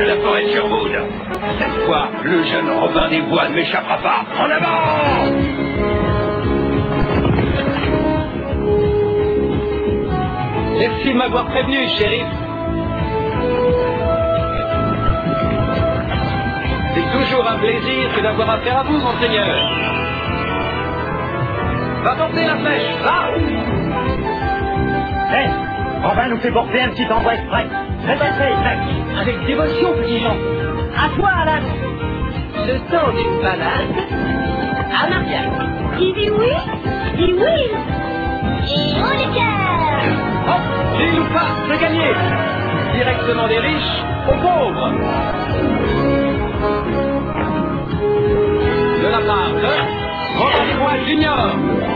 Allez, Sherwood Cette fois, le jeune Robin des Bois ne m'échappera pas En avant Merci de m'avoir prévenu, shérif. C'est toujours un plaisir que d'avoir affaire à vous, monseigneur. Va porter la flèche, va Hé va nous fait porter un petit express. Répétez, Mac Avec dévotion, petit Jean. À toi, Alan. Le temps d'une balade à Marianne. Qui dit oui, dit oui. Et haut les cœurs. Hop, Gilles ou pas, gagné Directement des riches aux pauvres De la part de Bois Junior